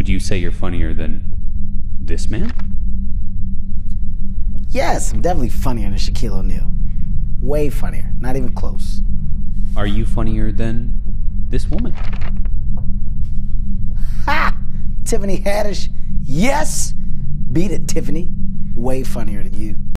Would you say you're funnier than this man? Yes, I'm definitely funnier than Shaquille O'Neal. Way funnier. Not even close. Are you funnier than this woman? Ha! Tiffany Haddish. Yes! Beat it, Tiffany. Way funnier than you.